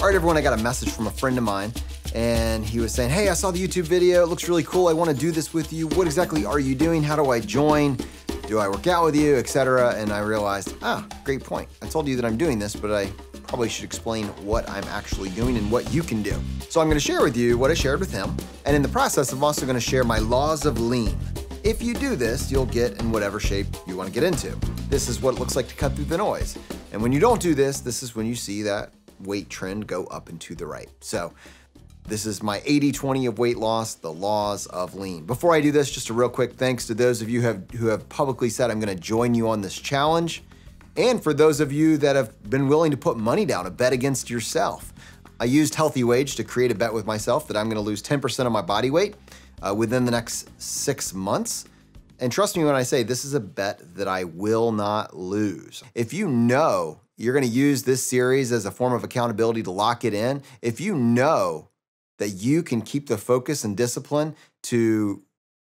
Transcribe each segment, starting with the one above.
All right, everyone, I got a message from a friend of mine, and he was saying, Hey, I saw the YouTube video. It looks really cool. I want to do this with you. What exactly are you doing? How do I join? Do I work out with you, etc.? And I realized, ah, great point. I told you that I'm doing this, but I probably should explain what I'm actually doing and what you can do. So I'm going to share with you what I shared with him, and in the process, I'm also going to share my laws of lean. If you do this, you'll get in whatever shape you want to get into. This is what it looks like to cut through the noise. And when you don't do this, this is when you see that weight trend go up and to the right. So this is my 80-20 of weight loss, the laws of lean. Before I do this, just a real quick thanks to those of you who have, who have publicly said I'm gonna join you on this challenge. And for those of you that have been willing to put money down, a bet against yourself. I used Healthy Wage to create a bet with myself that I'm gonna lose 10% of my body weight uh, within the next six months. And trust me when I say this is a bet that I will not lose. If you know you're going to use this series as a form of accountability to lock it in, if you know that you can keep the focus and discipline to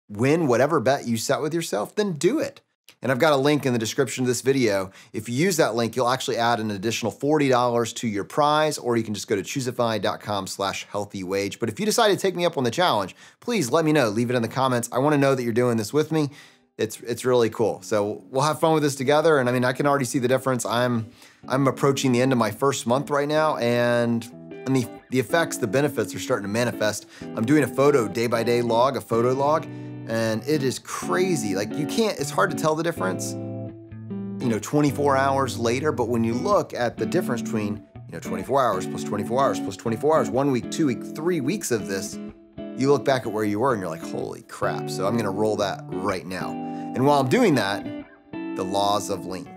win whatever bet you set with yourself, then do it. And I've got a link in the description of this video. If you use that link, you'll actually add an additional $40 to your prize, or you can just go to choosefi.com slash healthy wage. But if you decide to take me up on the challenge, please let me know. Leave it in the comments. I want to know that you're doing this with me. It's it's really cool. So we'll have fun with this together. And I mean, I can already see the difference. I'm I'm approaching the end of my first month right now, and and the, the effects, the benefits are starting to manifest. I'm doing a photo day by day log, a photo log, and it is crazy. Like you can't, it's hard to tell the difference, you know, 24 hours later, but when you look at the difference between, you know, 24 hours plus 24 hours plus 24 hours, one week, two week, three weeks of this, you look back at where you were and you're like, holy crap. So I'm gonna roll that right now. And while I'm doing that, the laws of lean.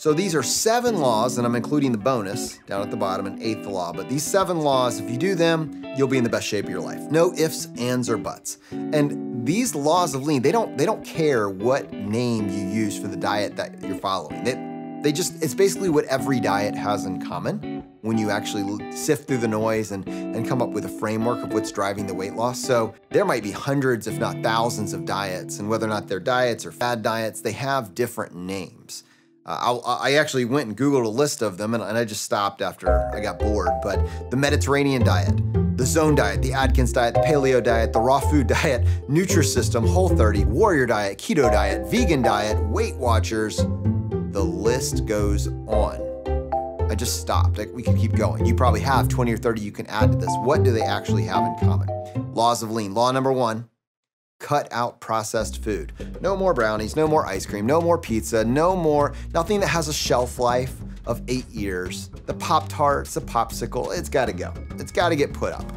So these are seven laws, and I'm including the bonus down at the bottom, an eighth law. But these seven laws, if you do them, you'll be in the best shape of your life. No ifs, ands, or buts. And these laws of lean, they don't they don't care what name you use for the diet that you're following. They, they just it's basically what every diet has in common when you actually sift through the noise and, and come up with a framework of what's driving the weight loss. So there might be hundreds, if not thousands, of diets, and whether or not they're diets or fad diets, they have different names. Uh, I, I, actually went and Googled a list of them and, and I just stopped after I got bored. But the Mediterranean diet, the Zone diet, the Atkins diet, the Paleo diet, the Raw Food diet, Nutrisystem, Whole 30, Warrior diet, Keto diet, Vegan diet, Weight Watchers, the list goes on. I just stopped. Like, we could keep going. You probably have 20 or 30 you can add to this. What do they actually have in common? Laws of lean. Law number one cut out processed food. No more brownies, no more ice cream, no more pizza, no more, nothing that has a shelf life of eight years. The Pop Tarts, the popsicle, it's gotta go. It's gotta get put up.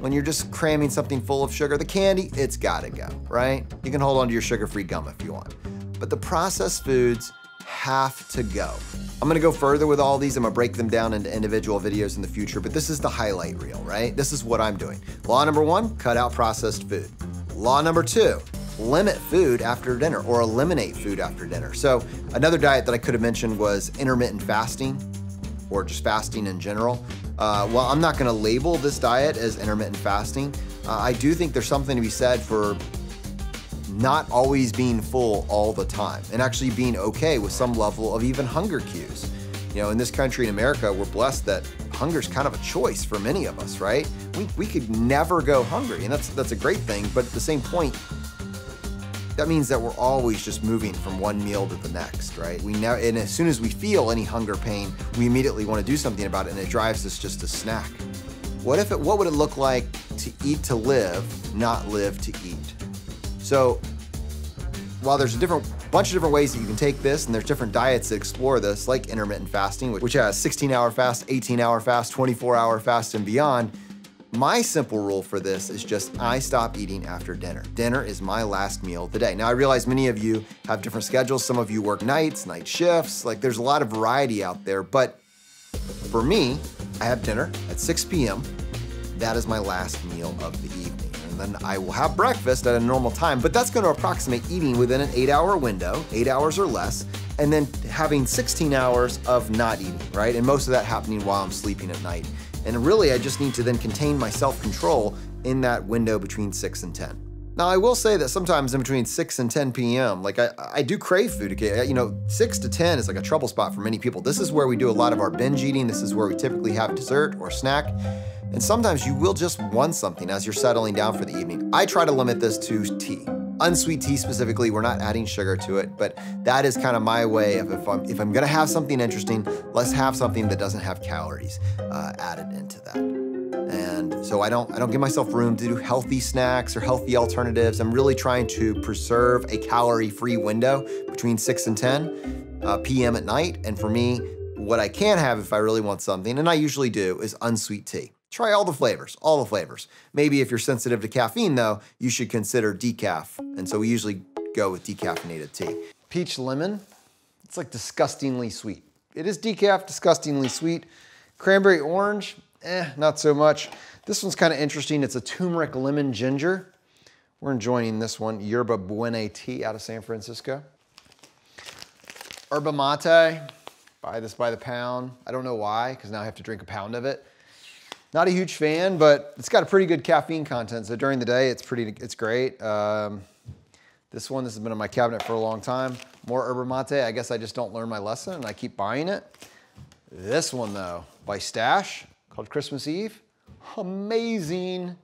When you're just cramming something full of sugar, the candy, it's gotta go, right? You can hold on to your sugar-free gum if you want. But the processed foods have to go. I'm gonna go further with all these. I'm gonna break them down into individual videos in the future, but this is the highlight reel, right? This is what I'm doing. Law number one, cut out processed food. Law number two, limit food after dinner or eliminate food after dinner. So another diet that I could have mentioned was intermittent fasting or just fasting in general. Uh, well, I'm not gonna label this diet as intermittent fasting. Uh, I do think there's something to be said for not always being full all the time and actually being okay with some level of even hunger cues. You know, in this country in America, we're blessed that hunger is kind of a choice for many of us, right? We, we could never go hungry, and that's that's a great thing. But at the same point, that means that we're always just moving from one meal to the next, right? We now, and as soon as we feel any hunger pain, we immediately want to do something about it, and it drives us just to snack. What if it? What would it look like to eat to live, not live to eat? So, while there's a different bunch of different ways that you can take this, and there's different diets that explore this, like intermittent fasting, which has 16 hour fast, 18 hour fast, 24 hour fast, and beyond. My simple rule for this is just I stop eating after dinner. Dinner is my last meal of the day. Now, I realize many of you have different schedules. Some of you work nights, night shifts. Like, there's a lot of variety out there. But for me, I have dinner at 6 p.m. That is my last meal of the evening and then I will have breakfast at a normal time, but that's gonna approximate eating within an eight hour window, eight hours or less, and then having 16 hours of not eating, right? And most of that happening while I'm sleeping at night. And really, I just need to then contain my self control in that window between 6 and 10. Now, I will say that sometimes in between 6 and 10 p.m., like I, I do crave food. Okay, you know, 6 to 10 is like a trouble spot for many people. This is where we do a lot of our binge eating. This is where we typically have dessert or snack. And sometimes you will just want something as you're settling down for the evening. I try to limit this to tea. Unsweet tea specifically, we're not adding sugar to it, but that is kind of my way of if I'm, if I'm gonna have something interesting, let's have something that doesn't have calories uh, added into that and so I don't I don't give myself room to do healthy snacks or healthy alternatives. I'm really trying to preserve a calorie-free window between 6 and 10 uh, p.m. at night. And for me, what I can have if I really want something, and I usually do, is unsweet tea. Try all the flavors, all the flavors. Maybe if you're sensitive to caffeine, though, you should consider decaf. And so we usually go with decaffeinated tea. Peach lemon, it's like disgustingly sweet. It is decaf, disgustingly sweet. Cranberry orange, eh, not so much. This one's kind of interesting. It's a turmeric lemon ginger. We're enjoying this one, Yerba Buena tea out of San Francisco. Yerba mate, buy this by the pound. I don't know why, because now I have to drink a pound of it. Not a huge fan, but it's got a pretty good caffeine content. So during the day, it's pretty, it's great. Um, this one, this has been in my cabinet for a long time. More yerba mate. I guess I just don't learn my lesson and I keep buying it. This one though, by Stash, called Christmas Eve. Amazing.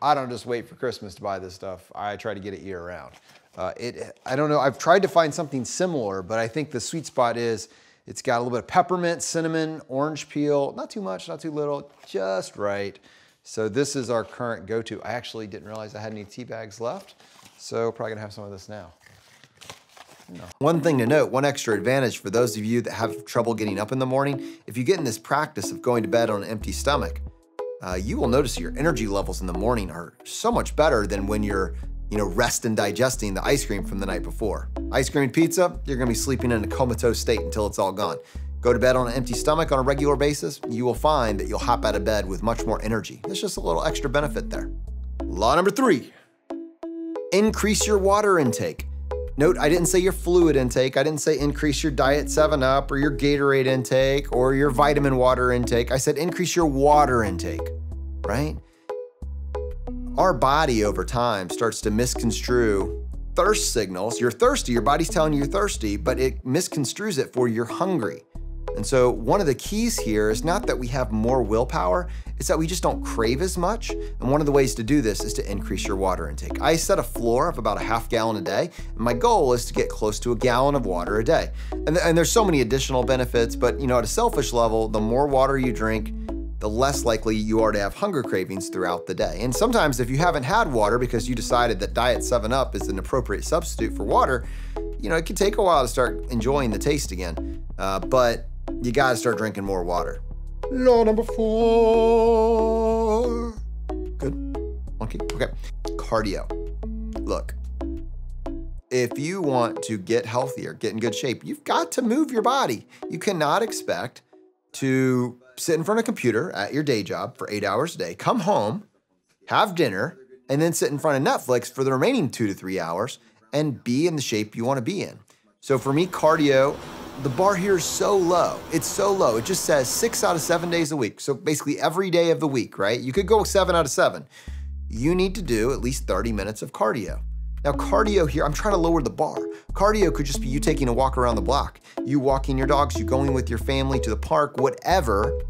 I don't just wait for Christmas to buy this stuff. I try to get it year round. Uh, it, I don't know, I've tried to find something similar, but I think the sweet spot is it's got a little bit of peppermint, cinnamon, orange peel, not too much, not too little, just right. So this is our current go-to. I actually didn't realize I had any tea bags left, so probably gonna have some of this now. No. One thing to note, one extra advantage for those of you that have trouble getting up in the morning, if you get in this practice of going to bed on an empty stomach, uh, you will notice your energy levels in the morning are so much better than when you're, you know, rest and digesting the ice cream from the night before. Ice cream and pizza, you're gonna be sleeping in a comatose state until it's all gone. Go to bed on an empty stomach on a regular basis, you will find that you'll hop out of bed with much more energy. There's just a little extra benefit there. Law number three, increase your water intake. Note, I didn't say your fluid intake. I didn't say increase your Diet 7-Up or your Gatorade intake or your vitamin water intake. I said increase your water intake, right? Our body over time starts to misconstrue thirst signals. You're thirsty, your body's telling you you're thirsty, but it misconstrues it for you're hungry. And so one of the keys here is not that we have more willpower, it's that we just don't crave as much. And one of the ways to do this is to increase your water intake. I set a floor of about a half gallon a day, and my goal is to get close to a gallon of water a day. And, th and there's so many additional benefits, but you know, at a selfish level, the more water you drink, the less likely you are to have hunger cravings throughout the day. And sometimes if you haven't had water because you decided that Diet 7-Up is an appropriate substitute for water, you know, it can take a while to start enjoying the taste again. Uh, but you gotta start drinking more water. Law number four. Good. Okay. Okay. Cardio. Look, if you want to get healthier, get in good shape, you've got to move your body. You cannot expect to sit in front of a computer at your day job for eight hours a day, come home, have dinner, and then sit in front of Netflix for the remaining two to three hours and be in the shape you want to be in. So for me, cardio the bar here is so low. It's so low. It just says six out of seven days a week. So basically every day of the week, right? You could go seven out of seven. You need to do at least 30 minutes of cardio. Now, cardio here, I'm trying to lower the bar. Cardio could just be you taking a walk around the block, you walking your dogs, you going with your family to the park, whatever.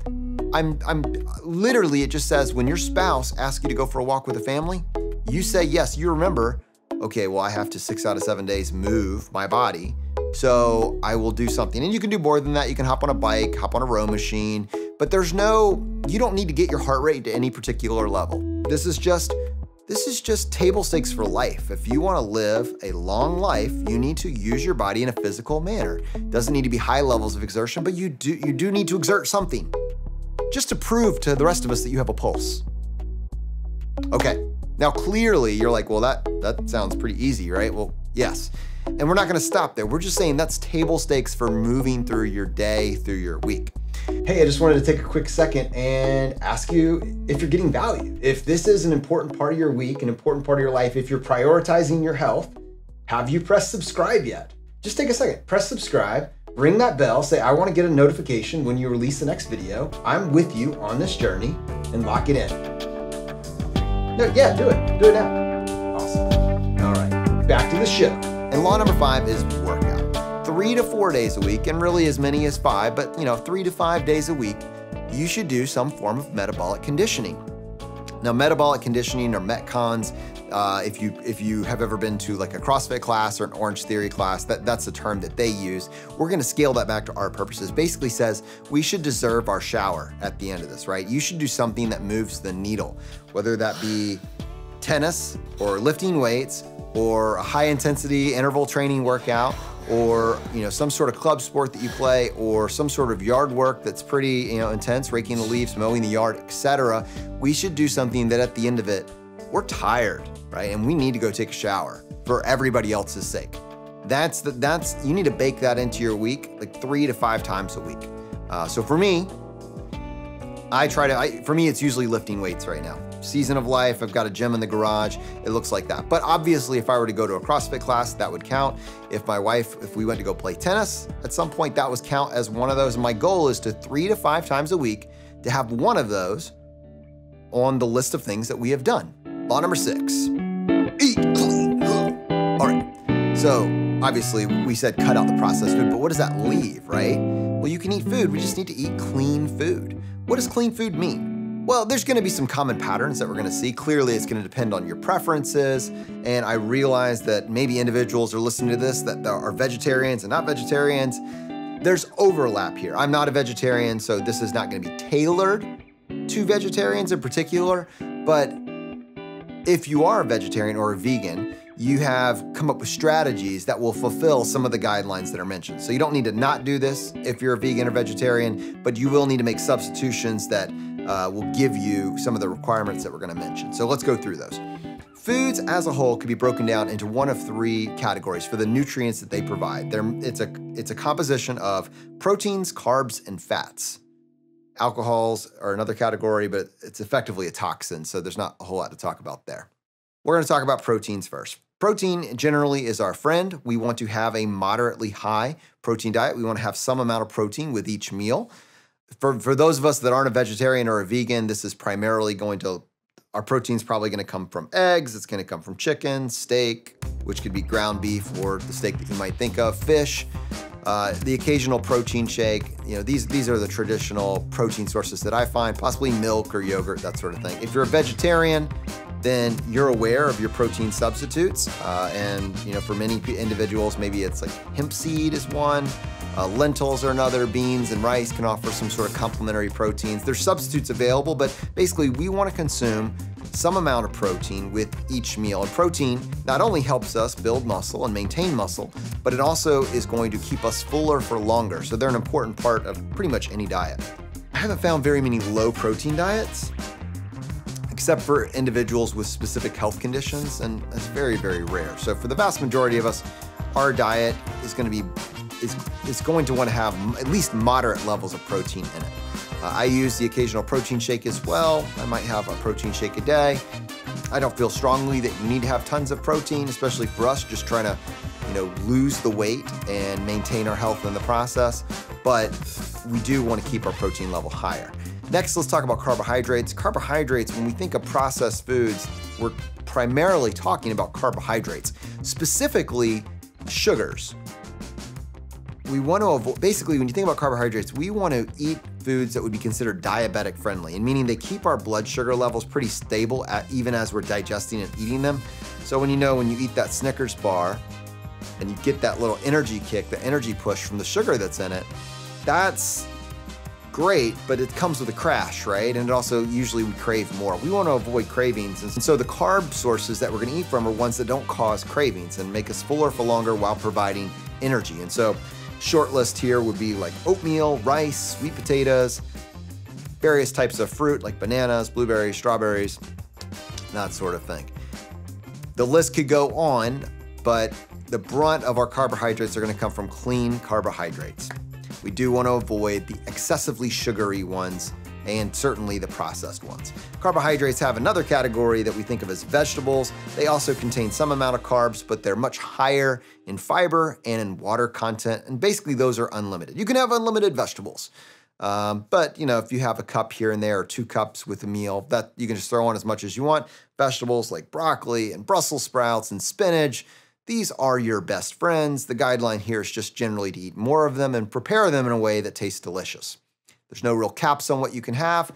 I'm, I'm literally, it just says when your spouse asks you to go for a walk with a family, you say yes. You remember, okay, well, I have to six out of seven days move my body. So I will do something. And you can do more than that. You can hop on a bike, hop on a row machine, but there's no, you don't need to get your heart rate to any particular level. This is just, this is just table stakes for life. If you wanna live a long life, you need to use your body in a physical manner. Doesn't need to be high levels of exertion, but you do, you do need to exert something just to prove to the rest of us that you have a pulse. Okay, now clearly you're like, well, that, that sounds pretty easy, right? Well, yes. And we're not gonna stop there. We're just saying that's table stakes for moving through your day, through your week. Hey, I just wanted to take a quick second and ask you if you're getting value. If this is an important part of your week, an important part of your life, if you're prioritizing your health, have you pressed subscribe yet? Just take a second, press subscribe, ring that bell, say, I wanna get a notification when you release the next video. I'm with you on this journey and lock it in. No, yeah, do it. Do it now. Awesome. All right, back to the show. And law number five is workout. Three to four days a week, and really as many as five, but you know, three to five days a week, you should do some form of metabolic conditioning. Now, metabolic conditioning or metcons, uh, if you if you have ever been to like a CrossFit class or an Orange Theory class, that, that's the term that they use. We're gonna scale that back to our purposes. Basically says we should deserve our shower at the end of this, right? You should do something that moves the needle, whether that be tennis or lifting weights or a high intensity interval training workout or you know some sort of club sport that you play or some sort of yard work that's pretty you know intense raking the leaves mowing the yard etc we should do something that at the end of it we're tired right? And we need to go take a shower for everybody else's sake. That's the, that's you need to bake that into your week like three to five times a week. Uh, so for me i try to I, for me it's usually lifting weights right now season of life. I've got a gym in the garage. It looks like that. But obviously, if I were to go to a CrossFit class, that would count. If my wife, if we went to go play tennis, at some point that was count as one of those. My goal is to three to five times a week to have one of those on the list of things that we have done. Law number six, eat clean. All right. So obviously we said cut out the processed food, but what does that leave, right? Well, you can eat food. We just need to eat clean food. What does clean food mean? Well, there's gonna be some common patterns that we're gonna see. Clearly, it's gonna depend on your preferences. And I realize that maybe individuals are listening to this that are vegetarians and not vegetarians. There's overlap here. I'm not a vegetarian, so this is not gonna be tailored to vegetarians in particular. But if you are a vegetarian or a vegan, you have come up with strategies that will fulfill some of the guidelines that are mentioned. So you don't need to not do this if you're a vegan or vegetarian, but you will need to make substitutions that uh, will give you some of the requirements that we're going to mention. So let's go through those. Foods as a whole could be broken down into one of three categories for the nutrients that they provide. They're, it's, a, it's a composition of proteins, carbs, and fats. Alcohols are another category, but it's effectively a toxin, so there's not a whole lot to talk about there. We're going to talk about proteins first. Protein generally is our friend. We want to have a moderately high protein diet. We want to have some amount of protein with each meal for for those of us that aren't a vegetarian or a vegan, this is primarily going to our protein's probably going to come from eggs. It's going to come from chicken, steak, which could be ground beef or the steak that you might think of, fish, uh, the occasional protein shake. You know, these these are the traditional protein sources that I find, possibly milk or yogurt, that sort of thing. If you're a vegetarian, then you're aware of your protein substitutes. Uh, and you know, for many individuals, maybe it's like hemp seed is one. Uh, lentils are another, beans and rice can offer some sort of complementary proteins. There's substitutes available, but basically we want to consume some amount of protein with each meal. And protein not only helps us build muscle and maintain muscle, but it also is going to keep us fuller for longer. So they're an important part of pretty much any diet. I haven't found very many low protein diets, except for individuals with specific health conditions, and that's very, very rare. So for the vast majority of us, our diet is going to be is, is going to want to have at least moderate levels of protein in it. Uh, I use the occasional protein shake as well. I might have a protein shake a day. I don't feel strongly that you need to have tons of protein, especially for us just trying to, you know, lose the weight and maintain our health in the process. But we do want to keep our protein level higher. Next, let's talk about carbohydrates. Carbohydrates, when we think of processed foods, we're primarily talking about carbohydrates, specifically sugars we want to avoid, basically, when you think about carbohydrates, we want to eat foods that would be considered diabetic friendly, and meaning they keep our blood sugar levels pretty stable at, even as we're digesting and eating them. So when you know when you eat that Snickers bar and you get that little energy kick, the energy push from the sugar that's in it, that's great, but it comes with a crash, right? And it also usually we crave more. We want to avoid cravings. And so the carb sources that we're going to eat from are ones that don't cause cravings and make us fuller for longer while providing energy. And so Short list here would be like oatmeal, rice, sweet potatoes, various types of fruit like bananas, blueberries, strawberries, that sort of thing. The list could go on, but the brunt of our carbohydrates are gonna come from clean carbohydrates. We do wanna avoid the excessively sugary ones and certainly the processed ones. Carbohydrates have another category that we think of as vegetables. They also contain some amount of carbs, but they're much higher in fiber and in water content, and basically those are unlimited. You can have unlimited vegetables. Um, but you know, if you have a cup here and there or two cups with a meal, that you can just throw on as much as you want. Vegetables like broccoli and Brussels sprouts and spinach. These are your best friends. The guideline here is just generally to eat more of them and prepare them in a way that tastes delicious. There's no real caps on what you can have,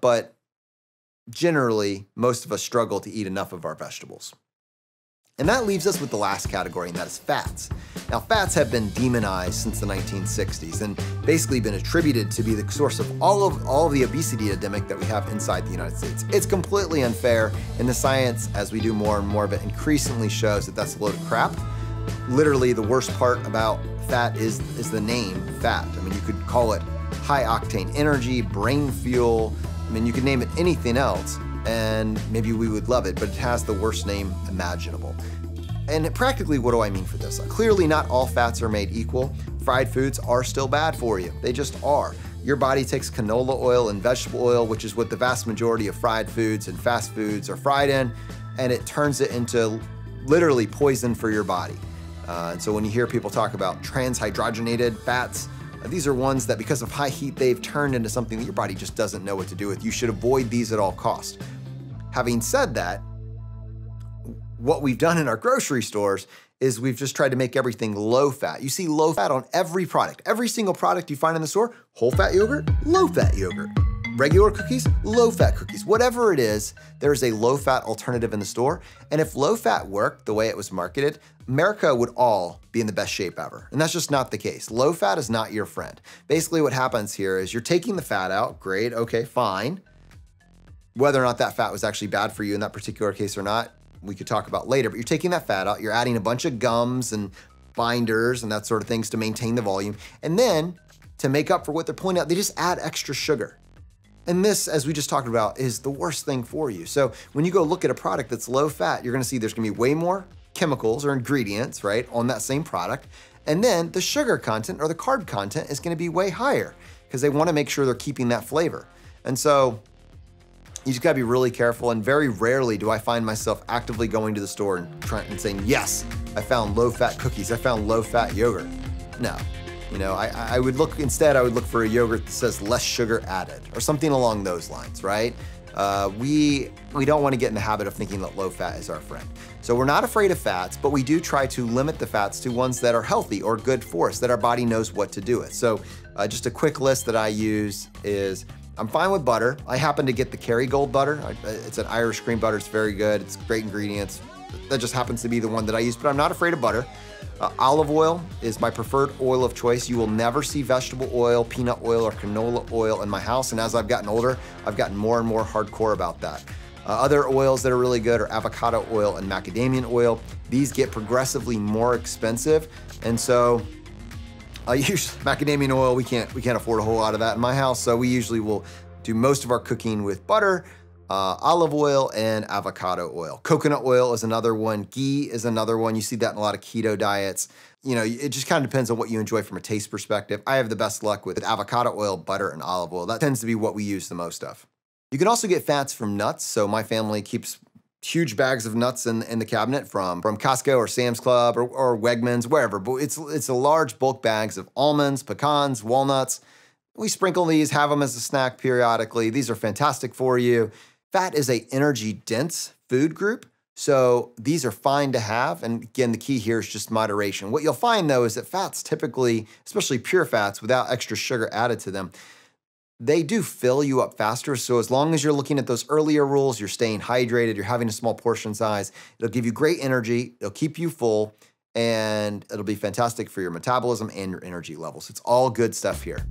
but generally, most of us struggle to eat enough of our vegetables. And that leaves us with the last category, and that is fats. Now, fats have been demonized since the 1960s and basically been attributed to be the source of all of all of the obesity epidemic that we have inside the United States. It's completely unfair, and the science, as we do more and more of it, increasingly shows that that's a load of crap. Literally, the worst part about fat is is the name fat. I mean, you could call it high octane energy, brain fuel. I mean, you could name it anything else, and maybe we would love it, but it has the worst name imaginable. And practically, what do I mean for this? Clearly, not all fats are made equal. Fried foods are still bad for you, they just are. Your body takes canola oil and vegetable oil, which is what the vast majority of fried foods and fast foods are fried in, and it turns it into literally poison for your body. Uh, and so when you hear people talk about transhydrogenated fats, these are ones that because of high heat, they've turned into something that your body just doesn't know what to do with. You should avoid these at all costs. Having said that, what we've done in our grocery stores is we've just tried to make everything low fat. You see low fat on every product. Every single product you find in the store, whole fat yogurt, low fat yogurt. Regular cookies, low fat cookies. Whatever it is, there's a low fat alternative in the store. And if low fat worked the way it was marketed, America would all be in the best shape ever. And that's just not the case. Low fat is not your friend. Basically, what happens here is you're taking the fat out. Great, okay, fine. Whether or not that fat was actually bad for you in that particular case or not, we could talk about later, but you're taking that fat out, you're adding a bunch of gums and binders and that sort of things to maintain the volume. And then to make up for what they're pulling out, they just add extra sugar. And this, as we just talked about, is the worst thing for you. So when you go look at a product that's low fat, you're gonna see there's gonna be way more chemicals or ingredients, right, on that same product. And then the sugar content or the carb content is gonna be way higher because they wanna make sure they're keeping that flavor. And so you just gotta be really careful. And very rarely do I find myself actively going to the store and trying and saying, yes, I found low fat cookies, I found low fat yogurt. No. You know, I, I would look instead, I would look for a yogurt that says less sugar added or something along those lines, right? Uh, we we don't want to get in the habit of thinking that low fat is our friend. So we're not afraid of fats, but we do try to limit the fats to ones that are healthy or good for us, that our body knows what to do with. So uh, just a quick list that I use is I'm fine with butter. I happen to get the Kerrygold butter. It's an Irish cream butter. It's very good. It's great ingredients. That just happens to be the one that I use, but I'm not afraid of butter. Uh, olive oil is my preferred oil of choice. You will never see vegetable oil, peanut oil, or canola oil in my house. And as I've gotten older, I've gotten more and more hardcore about that. Uh, other oils that are really good are avocado oil and macadamia oil. These get progressively more expensive. And so I use macadamia oil. We can't we can't afford a whole lot of that in my house, so we usually will do most of our cooking with butter, uh, olive oil, and avocado oil. Coconut oil is another one. Ghee is another one. You see that in a lot of keto diets. You know, it just kind of depends on what you enjoy from a taste perspective. I have the best luck with avocado oil, butter, and olive oil. That tends to be what we use the most of. You can also get fats from nuts. So my family keeps huge bags of nuts in, in the cabinet from, from Costco or Sam's Club or, or Wegmans, wherever. But it's, it's a large bulk bags of almonds, pecans, walnuts. We sprinkle these, have them as a snack periodically. These are fantastic for you. Fat is a energy dense food group. So these are fine to have. And again, the key here is just moderation. What you'll find though is that fats typically, especially pure fats without extra sugar added to them, they do fill you up faster. So as long as you're looking at those earlier rules, you're staying hydrated, you're having a small portion size, it'll give you great energy, it'll keep you full, and it'll be fantastic for your metabolism and your energy levels. It's all good stuff here.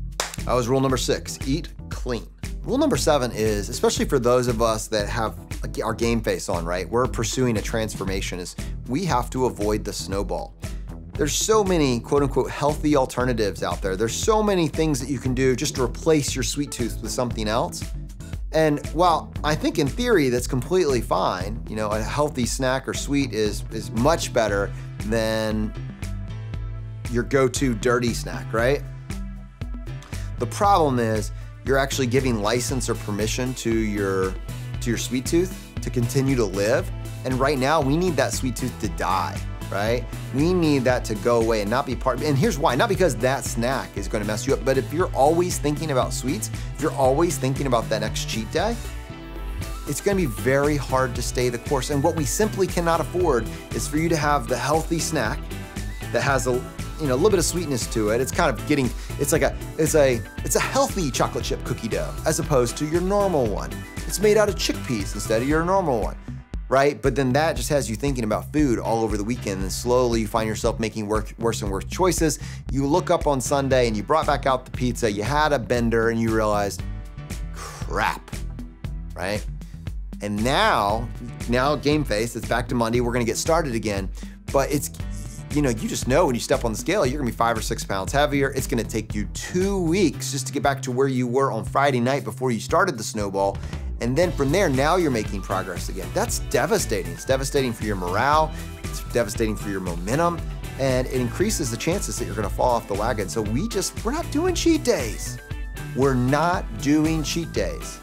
That was rule number six, eat clean. Rule number seven is, especially for those of us that have our game face on, right? We're pursuing a transformation, is we have to avoid the snowball. There's so many quote unquote healthy alternatives out there. There's so many things that you can do just to replace your sweet tooth with something else. And while I think in theory that's completely fine, you know, a healthy snack or sweet is is much better than your go-to dirty snack, right? The problem is you're actually giving license or permission to your to your sweet tooth to continue to live. And right now we need that sweet tooth to die. Right? We need that to go away and not be part. And here's why: not because that snack is going to mess you up, but if you're always thinking about sweets, if you're always thinking about that next cheat day, it's going to be very hard to stay the course. And what we simply cannot afford is for you to have the healthy snack that has a you know a little bit of sweetness to it. It's kind of getting it's like a it's a it's a healthy chocolate chip cookie dough as opposed to your normal one. It's made out of chickpeas instead of your normal one. Right? But then that just has you thinking about food all over the weekend, and slowly you find yourself making worse and worse choices. You look up on Sunday and you brought back out the pizza, you had a bender, and you realized, crap, right? And now, now game face, it's back to Monday. We're gonna get started again. But it's, you know, you just know when you step on the scale, you're gonna be five or six pounds heavier. It's gonna take you two weeks just to get back to where you were on Friday night before you started the snowball. And then from there, now you're making progress again. That's devastating. It's devastating for your morale, it's devastating for your momentum, and it increases the chances that you're gonna fall off the wagon. So we just, we're not doing cheat days. We're not doing cheat days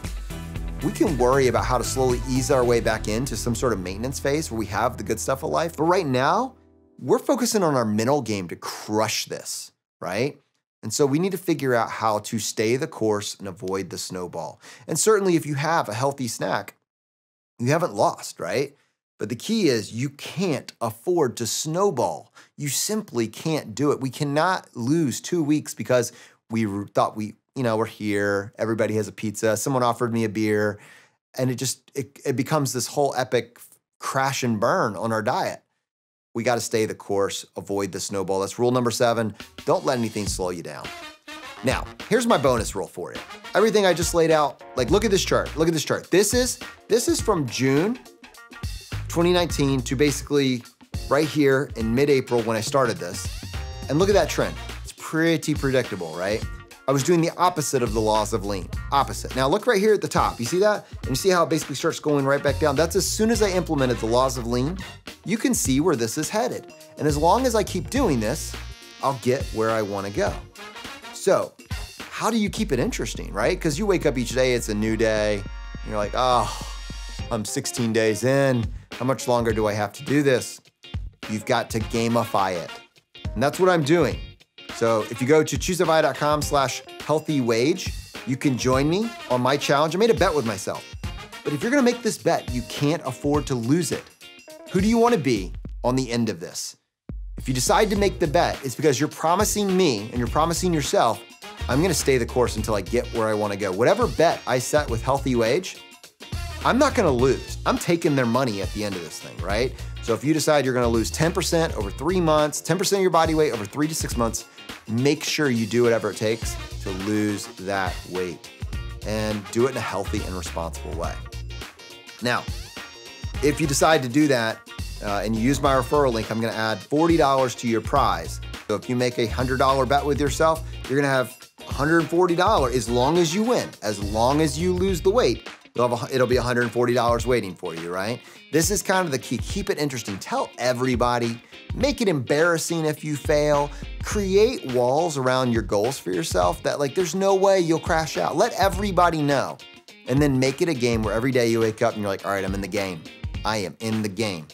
we can worry about how to slowly ease our way back into some sort of maintenance phase where we have the good stuff of life. But right now, we're focusing on our mental game to crush this, right? And so we need to figure out how to stay the course and avoid the snowball. And certainly, if you have a healthy snack, you haven't lost, right? But the key is you can't afford to snowball. You simply can't do it. We cannot lose two weeks because we thought we you know, we're here, everybody has a pizza, someone offered me a beer, and it just it, it becomes this whole epic crash and burn on our diet. We got to stay the course, avoid the snowball. That's rule number 7. Don't let anything slow you down. Now, here's my bonus rule for you. Everything I just laid out, like look at this chart. Look at this chart. This is this is from June 2019 to basically right here in mid-April when I started this. And look at that trend. It's pretty predictable, right? I was doing the opposite of the laws of lean. Opposite. Now look right here at the top. You see that? And you see how it basically starts going right back down? That's as soon as I implemented the laws of lean, you can see where this is headed. And as long as I keep doing this, I'll get where I wanna go. So, how do you keep it interesting, right? Because you wake up each day, it's a new day. And you're like, oh, I'm 16 days in. How much longer do I have to do this? You've got to gamify it. And that's what I'm doing. So if you go to choosefi.com slash healthy wage, you can join me on my challenge. I made a bet with myself. But if you're gonna make this bet, you can't afford to lose it. Who do you wanna be on the end of this? If you decide to make the bet, it's because you're promising me and you're promising yourself, I'm gonna stay the course until I get where I wanna go. Whatever bet I set with Healthy Wage, I'm not gonna lose. I'm taking their money at the end of this thing, right? So if you decide you're gonna lose 10% over three months, 10% of your body weight over three to six months, make sure you do whatever it takes to lose that weight and do it in a healthy and responsible way. Now, if you decide to do that uh, and you use my referral link, I'm gonna add $40 to your prize. So if you make a $100 bet with yourself, you're gonna have $140 as long as you win, as long as you lose the weight. A, it'll be $140 waiting for you, right? This is kind of the key. Keep it interesting. Tell everybody. Make it embarrassing if you fail. Create walls around your goals for yourself that, like, there's no way you'll crash out. Let everybody know. And then make it a game where every day you wake up and you're like, all right, I'm in the game. I am in the game.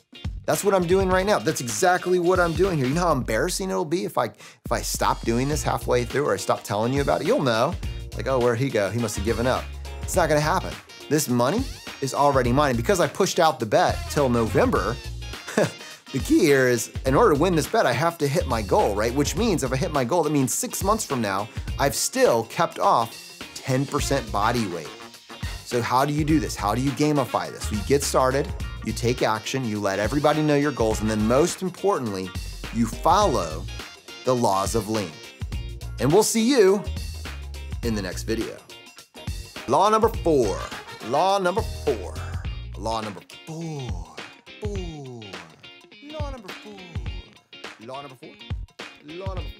That's what I'm doing right now. That's exactly what I'm doing here. You know how embarrassing it'll be if I if I stop doing this halfway through or I stop telling you about it? You'll know. Like, oh, where'd he go? He must have given up. It's not gonna happen. This money is already mine. And because I pushed out the bet till November, the key here is in order to win this bet, I have to hit my goal, right? Which means if I hit my goal, that means six months from now, I've still kept off 10% body weight. So, how do you do this? How do you gamify this? You get started, you take action, you let everybody know your goals, and then most importantly, you follow the laws of lean. And we'll see you in the next video. Law number four. Law number four. Law number four. Four. Law number four. Law number four. Law number four.